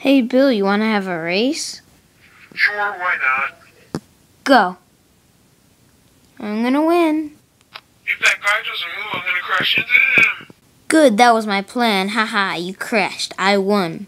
Hey, Bill, you want to have a race? Sure, why not? Go. I'm gonna win. If that guy doesn't move, I'm gonna crash into him. Good, that was my plan. Haha, you crashed. I won.